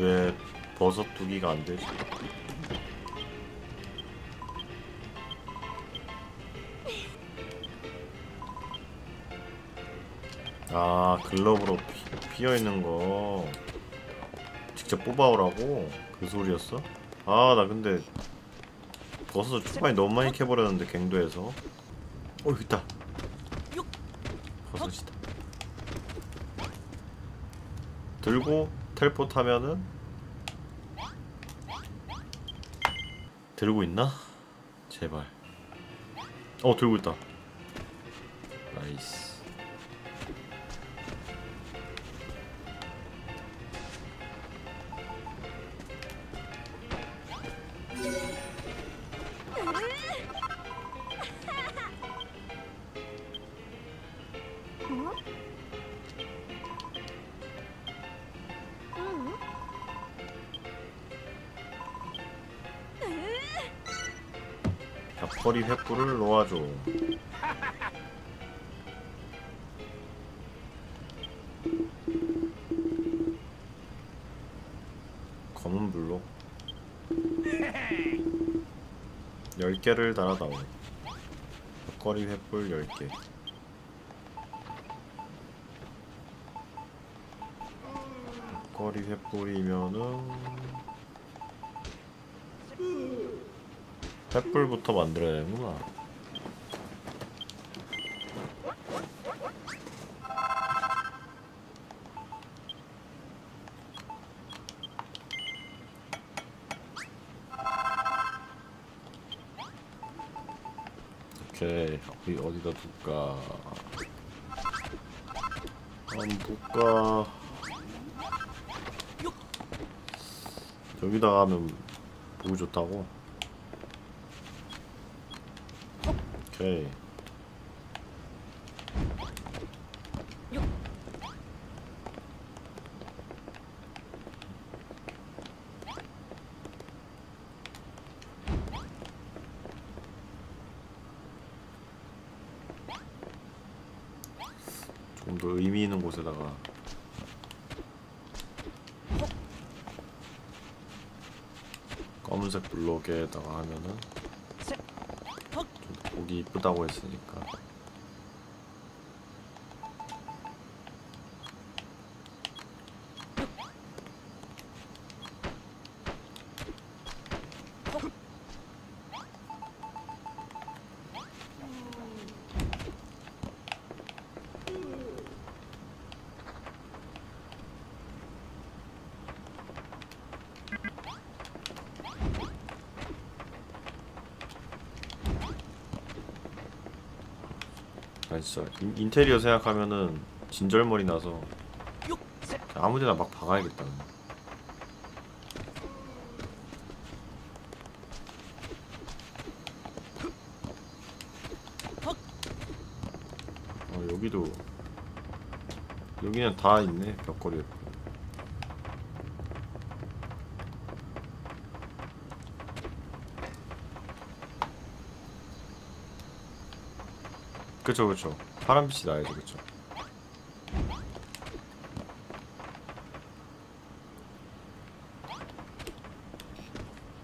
왜 버섯 두기가 안 되지? 아 글러브로 피, 피어 있는 거. 직접 뽑아오라고? 그 소리였어? 아 나 근데 버섯 초반에 너무 많이 캐버렸는데 갱도에서. 어 여기 있다. 버섯이다. 들고 텔포트 하면은 들고 있나? 제발 어 들고 있다 벽걸이 횃불을 놓아줘. 검은 블록 10개를 달아다오. 벽걸이 횃불 10개. 벽걸이 횃불이면은 횃불부터 만들어야 되는구나. 오케이 어디, 어디다 둘까? 한번 볼까? 여기다가 하면 보기 좋다고 오케이 좀더 의미 있는 곳에다가. 검은색 블록에다가 하면은 이쁘다고 했으니까 아 진짜 인, 인테리어 생각하면은 진절머리 나서 아무데나 막 박아야겠다. 어 여기도 여기는 다 있네 벽걸이 그쵸 그쵸 파란빛이 나야지 그쵸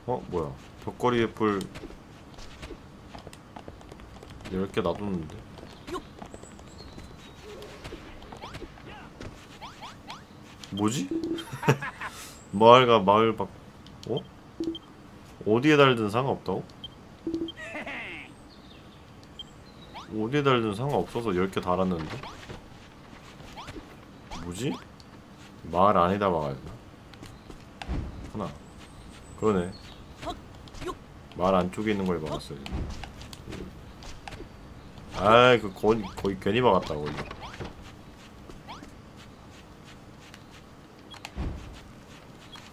어 뭐야 벽걸이에 불 10개 놔뒀는데 뭐지? 마을과 마을 밖 어? 어디에 달든 상관없다고? 어디에 달든 상관없어서 10개 달았는데? 뭐지? 마을 안에다 박아야 되나? 하나 그러네 마을 안쪽에 있는 걸돼 아이 그 거의, 거의 괜히 박았다 거의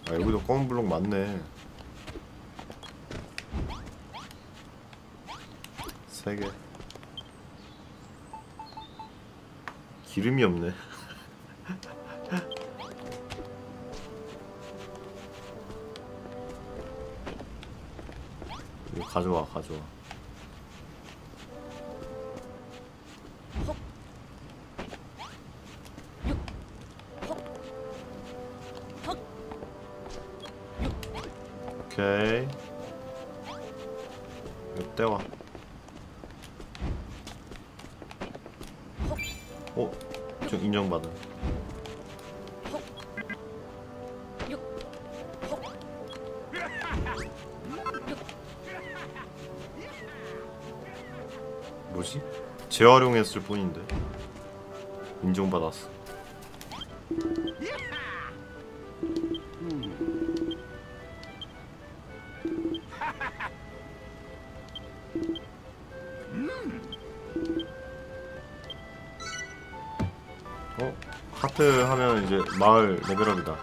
아 여기도 검은 블록 많네 세개 기름이 없네. 가져와 가져와 재활용했을 뿐인데 인정받았어. 어? 하트 하면 이제 마을 레벨업이다.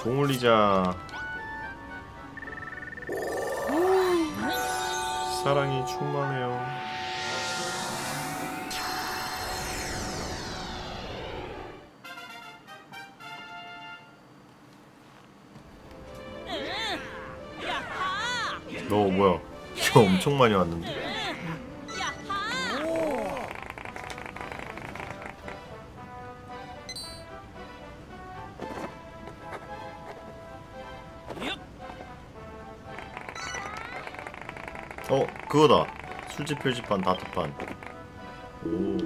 종 올리자 사랑이 충만해요. 너 뭐야? 이거 엄청 많이 왔는데 그거다. 술집 표지판 다트판. 오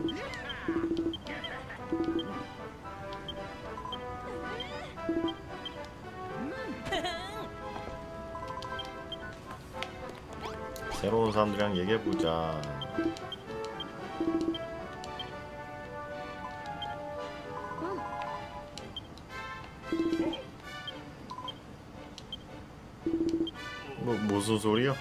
새로운 사람들이랑 얘기해보자. 뭐 무슨 소리야?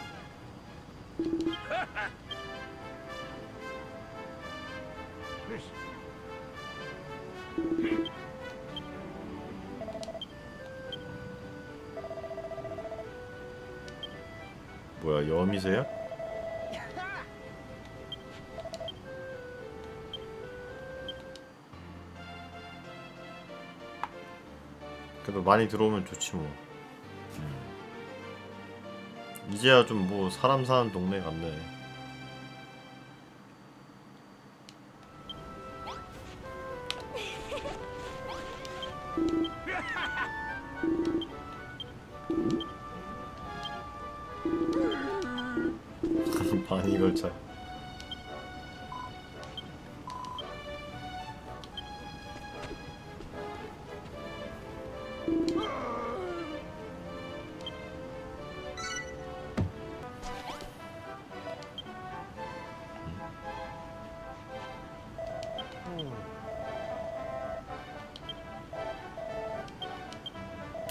여미새야? 그래도 많이 들어오면 좋지 뭐 음. 이제야 좀 뭐 사람 사는 동네 같네 많이 걸쳐.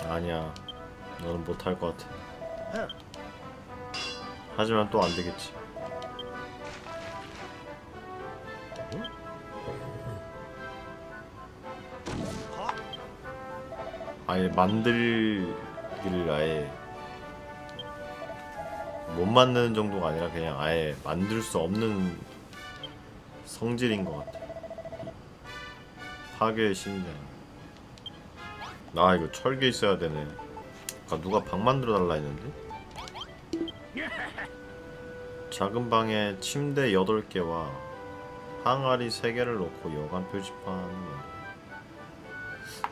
아니야. 너는 못할 것 같아 하지만 또 안 되겠지. 아예 만들기를 아예 못 만드는 정도가 아니라 그냥 아예 만들 수 없는 성질인 것 같아. 파괴의 신장. 나 이거 철개 있어야 되네. 아까 누가 방 만들어 달라 했는데 작은 방에 침대 8개와 항아리 3개를 놓고 여관 표지판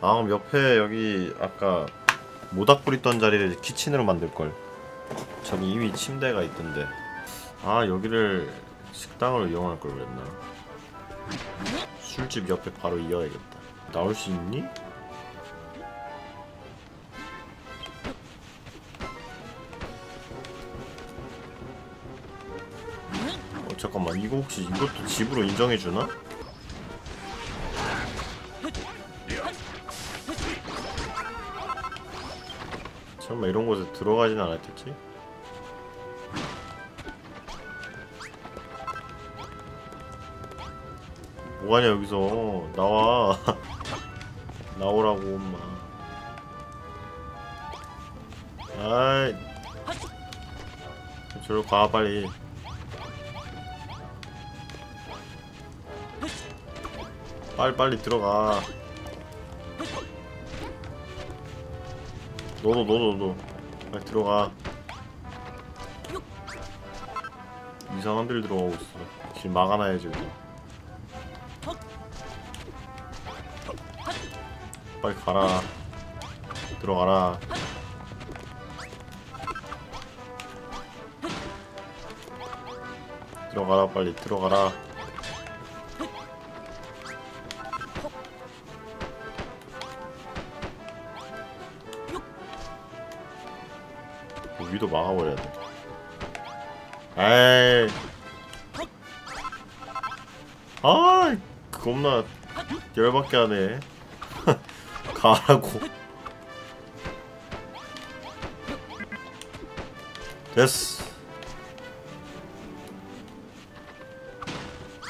아 그럼 옆에 여기 아까 모닥불 있던 자리를 키친으로 만들걸? 저기 이미 침대가 있던데. 아 여기를 식당으로 이용할 걸 그랬나? 술집 옆에 바로 이어야겠다. 나올 수 있니? 이거 혹시 이것도 집으로 인정해주나? 설마 이런 곳에 들어가진 않았겠지? 뭐하냐 여기서. 나와. 나오라고 엄마. 아이. 저로 가 빨리 빨리 빨리 들어가. 너도 너도 너도. 빨리 들어가. 이상한 데를 들어가고 있어. 길 막아놔야지 그냥. 빨리 가라. 들어가라. 들어가라 빨리 들어가라 막아버려야 돼. 에이. 아 겁나 열받게 하네. 가라고. 됐어.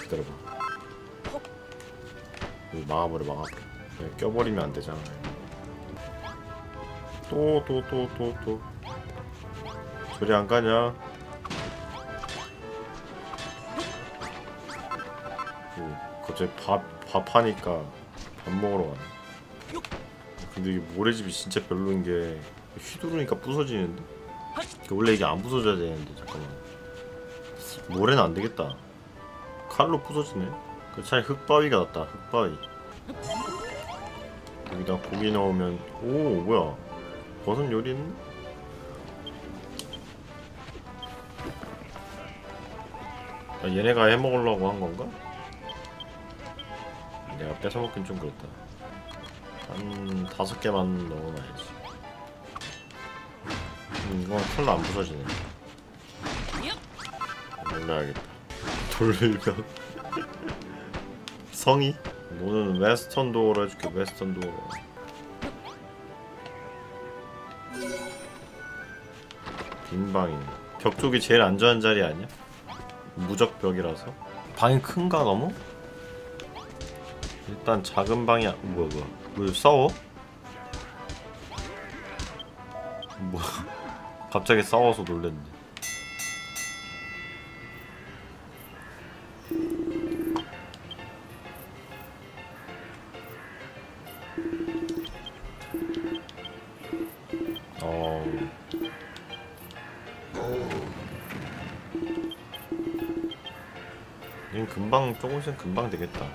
기다려봐. 막아버려 막아버려 껴버리면 안 되잖아. 또 또 또 또또 저리 안 가냐? 그, 갑자기 밥, 밥 하니까 밥 먹으러 가네. 근데 이게 모래집이 진짜 별로인 게 휘두르니까 부서지는데? 원래 이게 안 부서져야 되는데 잠깐만. 모래는 안 되겠다. 칼로 부서지네? 그 차라리 흙바위가 낫다 흙바위. 여기다 고기 넣으면 오 뭐야? 버섯 요리는 아, 얘네가 해먹으려고 한 건가? 내가 뺏어먹긴 좀 그렇다. 한 다섯 개만 넣어놔야지. 음, 이건 칼로 안 부서지네. 올려야겠다. 돌벽 성이? 너는 Western door로 해줄게 Western door 빈방이네. 벽 쪽이 제일 안전한 자리 아니야? 무적벽이라서 방이 큰가 너무? 일단 작은 방이 야 뭐야 뭐야 왜 싸워? 뭐야 갑자기 싸워서 놀랬네 이건 금방 조금씩 금방 되겠다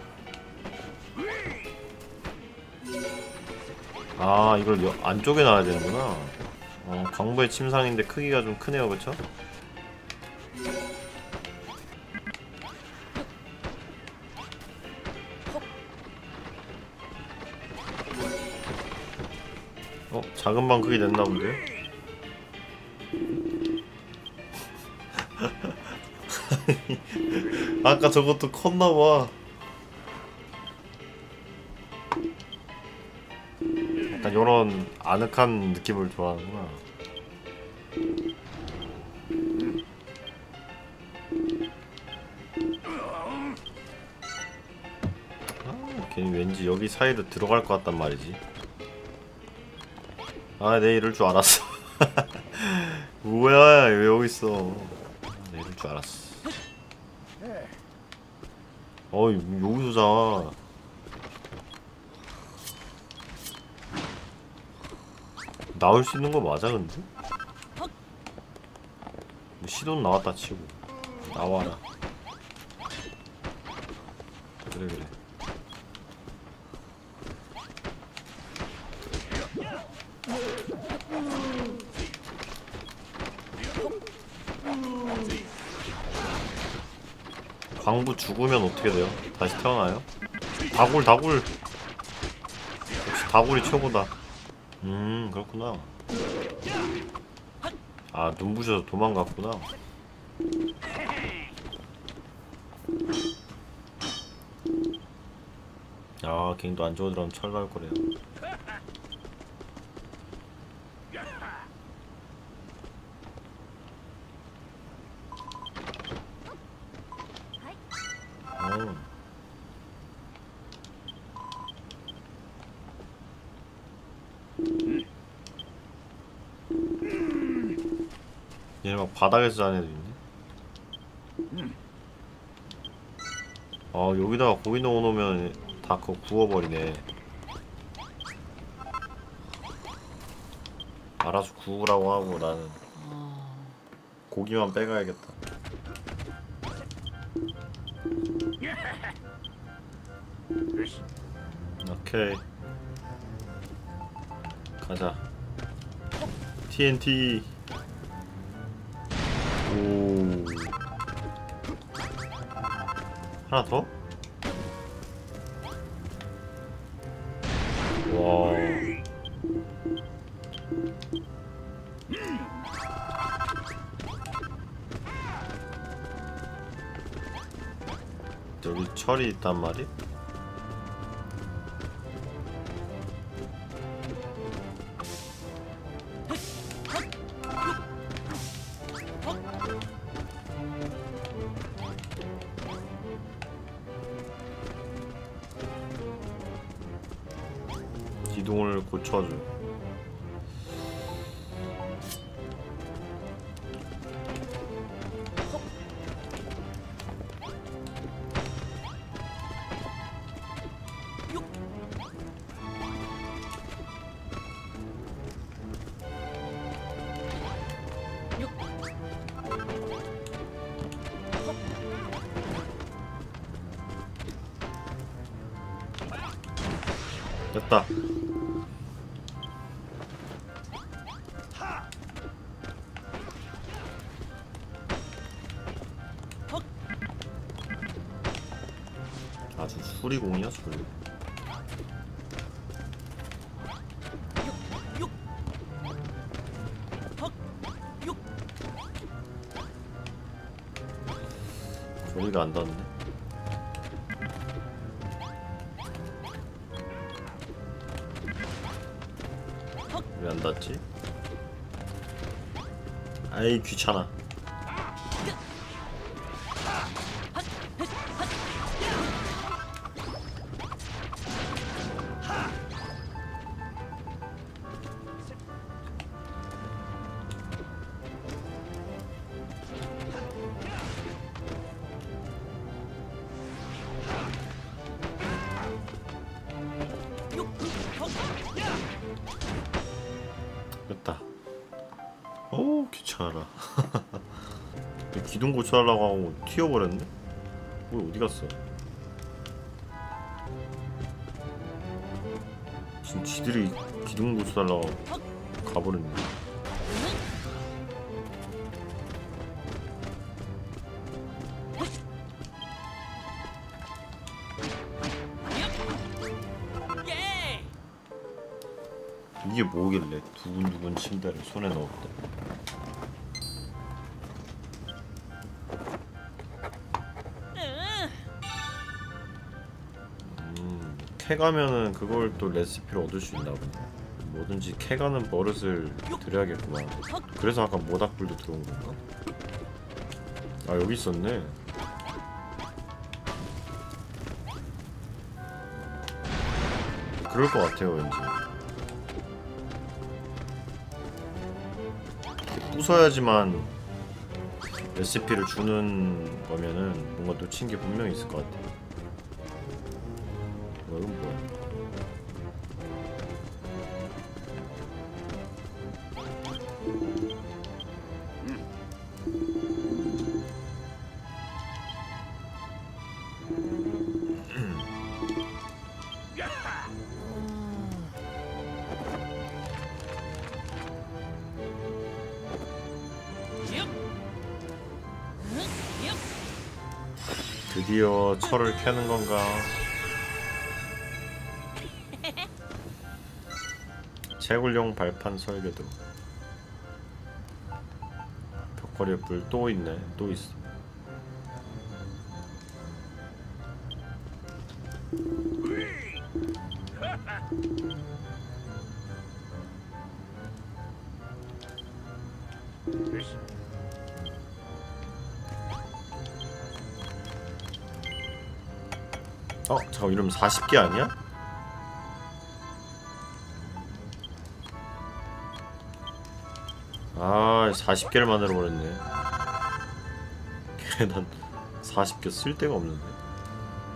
아 이걸 여, 안쪽에 놔야 되는구나 어, 광부의 침상인데 크기가 좀 크네요 그쵸? 어? 작은 방 크기 됐나 본데? 아까 저것도 컸나봐 약간 요런 아늑한 느낌을 좋아하는구나 아, 괜히 왠지 여기 사이로 들어갈 것 같단 말이지 아, 내 이럴 줄 알았어. 뭐야, 왜 여기 있어? 아, 내 이럴 줄 알았어. 어이, 여기서 자. 나올 수 있는 거 맞아, 근데? 시돈 나왔다 치고. 나와라. 그래, 그래. 광부 죽으면 어떻게 돼요? 다시 태어나요? 다굴 다굴. 역시 다굴이 최고다. 음 그렇구나. 아 눈부셔서 도망갔구나. 아 갱도 안 좋으더라면 철갈 거래요 어. 얘네 막 바닥에서 자는 애도 있네. 아 여기다가 고기 넣어놓으면 다 그거 구워버리네. 알아서 구우라고 하고 나는 고기만 빼가야겠다. 오케이 가자 TNT 하나 더? 와 여기 철이 있단 말이? 됐다. 아주 수리공이야 수리. 소리가 안 닿네. 아이 귀찮아. 오 귀찮아. 기둥 고쳐달라고 하고 튀어버렸네. 뭐 어디 갔어? 지금 지들이 기둥 고쳐달라고 가버렸네. 두근두근 침대를 손에 넣었대. 음, 캐가면은 그걸 또 레시피를 얻을 수 있나 보네. 뭐든지 캐가는 버릇을 들여야겠구만. 그래서 아까 모닥불도 들어온 건가? 아 여기 있었네. 그럴 것 같아요 왠지. 부숴야지만 레시피를 주는 거면은 뭔가 놓친 게 분명히 있을 것 같아. 철을 캐는 건가? 채굴용 발판 설계도. 벽걸이에 불 또 있네. 또 있어 어 잠깐 이러면 40개 아니야? 아 40개를 만들어 버렸네 계단 40개 쓸 데가 없는데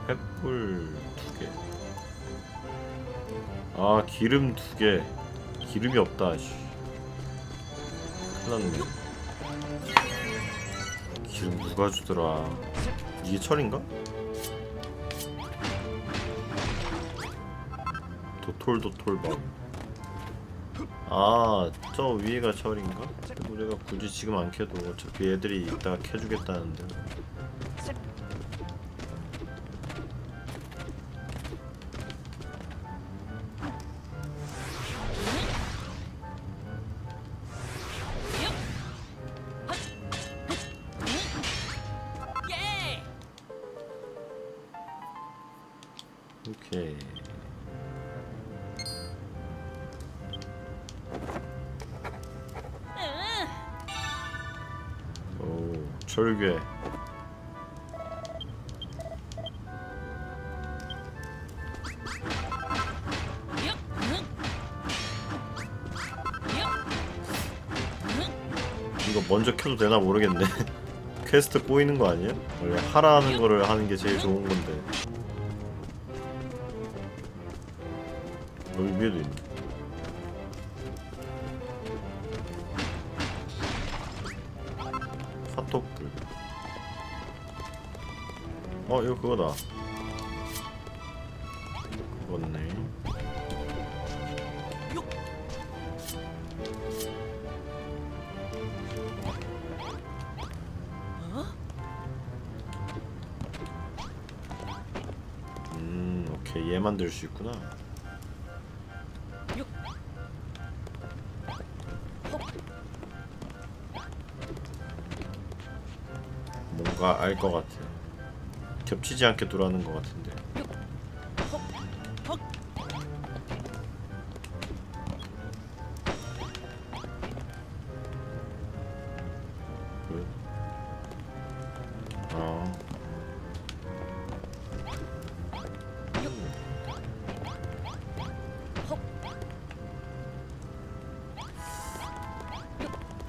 횃불 2개 아 기름 2개 기름이 없다 씨. 큰일났네 기름 누가 주더라 이게 철인가? 도톨 도톨밤 아, 저 위에가 철인가? 내가 굳이 지금 안 캐도 어차피 애들이 이따가 캐주겠다는데. 켜도 되나 모르겠네. 퀘스트 꼬이는 거 아니야? 원래 하라는 거를 하는 게 제일 좋은 건데. 여기 위에도 있네. 사토불. 어, 이거 그거다. 만들 수 있구나. 뭔가 알 것 같아. 겹치지 않게 두라는 것 같은데.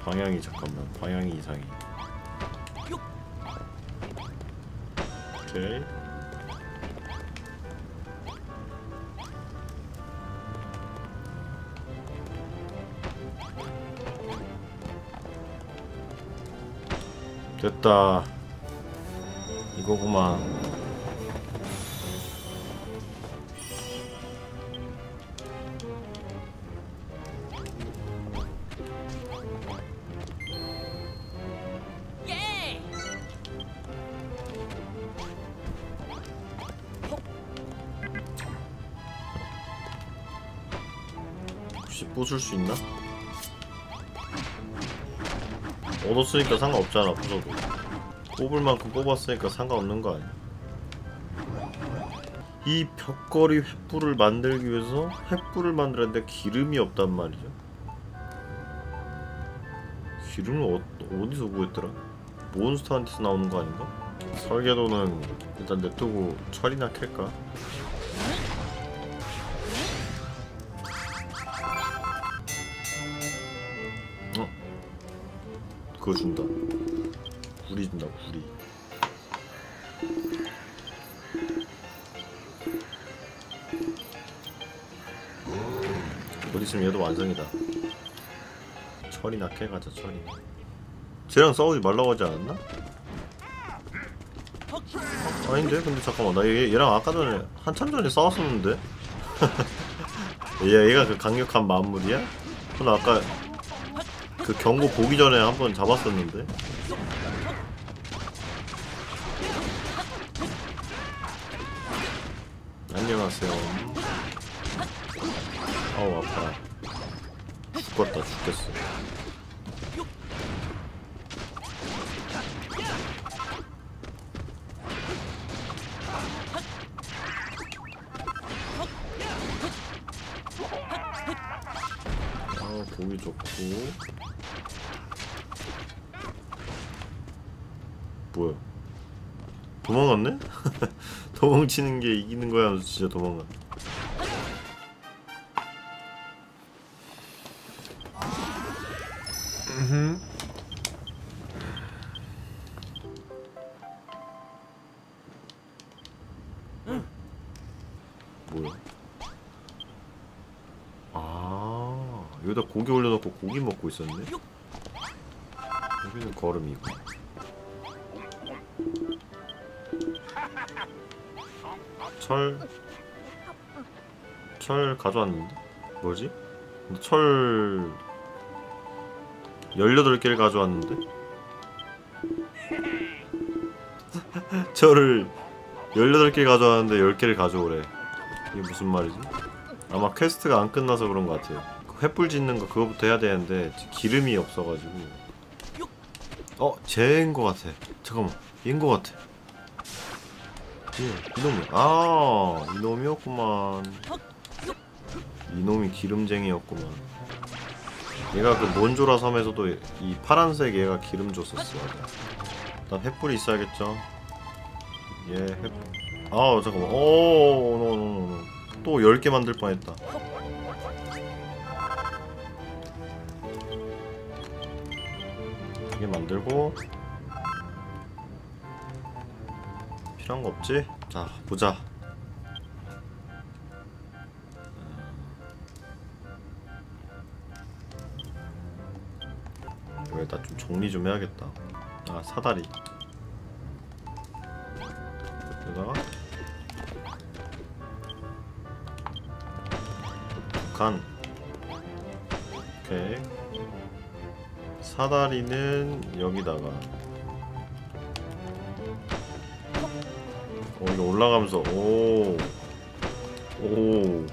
방향이 잠깐만 방향이 이상해. 오케이. 됐다. 이거구만. 부술 수 있나? 얻었으니까 상관없잖아 부숴도 뽑을 만큼 뽑았으니까 상관없는 거 아니야 이 벽걸이 횃불을 만들기 위해서 횃불을 만들었는데 기름이 없단 말이죠 기름을 어, 어디서 구했더라? 몬스터한테서 나오는 거 아닌가? 설계도는 일단 냅두고 철이나 캘까? 그거 준다. 구리 준다, 구리. 곧 있으면 얘도 완성이다. 철이나 캐가자, 철이. 쟤랑 싸우지 말라고 하지 않았나? 아닌데? 근데 잠깐만, 나 얘, 얘랑 아까 전에, 한참 전에 싸웠었는데? 얘, 얘가 그 강력한 만물이야? 그럼 아까 그 경고 보기 전에 한 번 잡았었는데. 안녕하세요. 아우 아파. 죽겠다 죽겠어. 아 보기 좋고 뭐야 도망갔네? 도망 치는 게 이기는 거야 진짜 도망가 철... 철 가져왔는데? 뭐지? 철 18개를 가져왔는데? 철을 18개 가져왔는데 10개를 가져오래 이게 무슨 말이지? 아마 퀘스트가 안 끝나서 그런 것 같아요 그 횃불 짓는 거 그거부터 해야 되는데 기름이 없어가지고 어? 쟤인 것 같아 잠깐만 얘인 것 같아 예, 이놈이. 아 이놈이었구만. 이놈이 기름쟁이였구만. 얘가 그 몬조라 섬에서도 이 파란색 얘가 기름 줬었어. 일단 횃불이 있어야겠죠? 얘 횃불 아 잠깐만. 오 no no no no 또 10개 만들 뻔했다. 이게 만들고 필요한 거 없지? 자 보자. 여기다 좀 정리 좀 해야겠다. 아 사다리. 여기다가? 북한. 오케이. 사다리는 여기다가 올라가면서 오 오.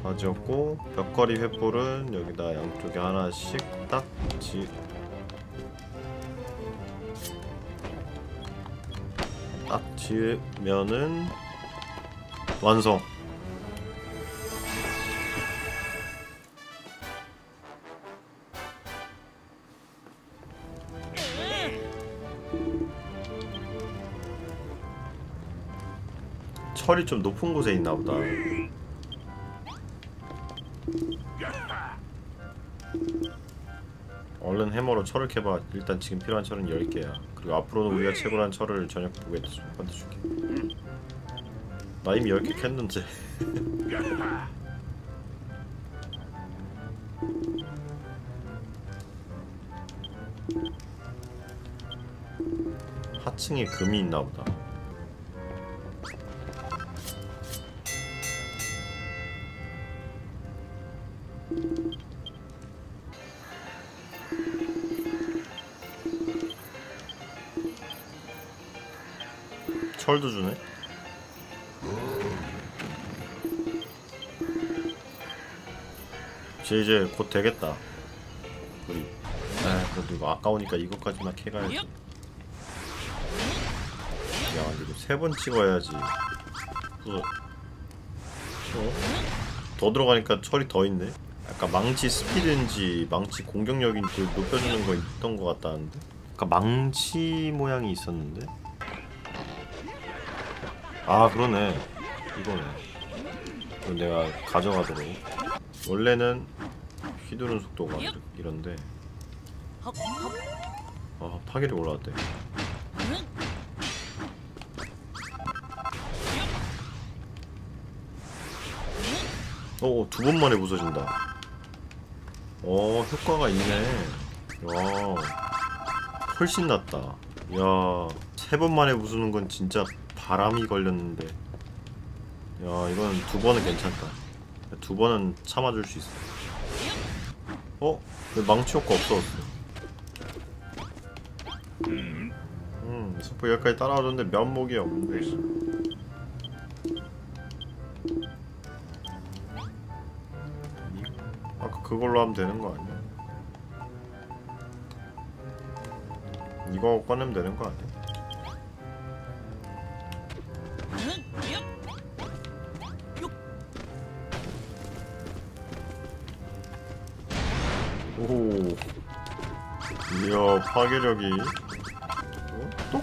다 지었고 벽걸이 횃불은 여기다 양쪽에 하나씩 딱 지... 딱 지으면은 완성 철이 좀 높은 곳에 있나 보다. 얼른 해머로 철을 캐봐. 일단 지금 필요한 철은 10개야. 그리고 앞으로는 우리가 채굴한 철을 저녁 보게 한테 줄게. 나 이미 10개 캤는데. 하층에 금이 있나 보다 철도 주네. 이제 이제 곧 되겠다. 우리. 아 그래도 이거 아까우니까 이것까지만 캐가야지. 야 이거 세 번 찍어야지. 어. 어? 더 들어가니까 철이 더 있네. 아까 망치 스피드인지 망치 공격력인지 높여주는 거 있던 것 같다는데. 아까 망치 모양이 있었는데. 아 그러네. 이거네. 이거 내가 가져가도록. 원래는 휘두른 속도가 이런데. 아 파괴력이 올라왔대. 어 두 번 만에 부서진다. 어 효과가 있네. 야 훨씬 낫다. 야 세 번 만에 부수는 건 진짜 바람이 걸렸는데 야 이건 두 번은 괜찮다 두 번은 참아줄 수 있어 어? 왜 망치 효과 없어졌어 음 스포 여기까지 따라와줬는데 면목이 없네 아까 그걸로 하면 되는 거 아니야? 이거 꺼내면 되는 거 아니야? 이야, 파괴력이. 어? 또?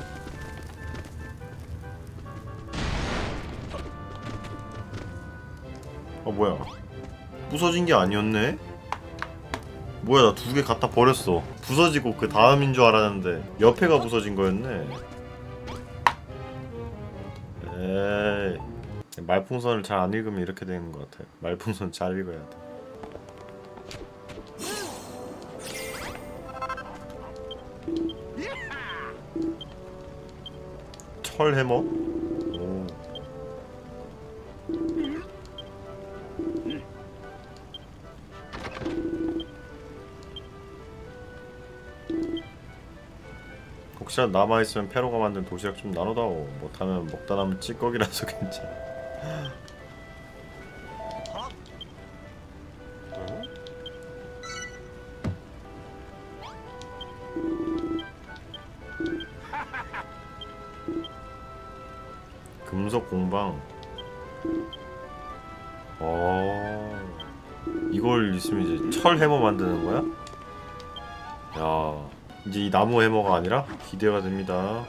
아, 뭐야. 부서진 게 아니었네? 뭐야, 나 두 개 갖다 버렸어. 부서지고 그 다음인 줄 알았는데, 옆에가 부서진 거였네. 에이. 말풍선을 잘 안 읽으면 이렇게 되는 것 같아. 말풍선 잘 읽어야 돼. 철 해머. 혹시나 남아있으면 페로가 만든 도시락 좀 나눠다오 못하면 먹다 남은 찌꺼기라서 괜찮아 철 해머 만드는 거야? 야 이제 이 나무 해머가 아니라 기대가 됩니다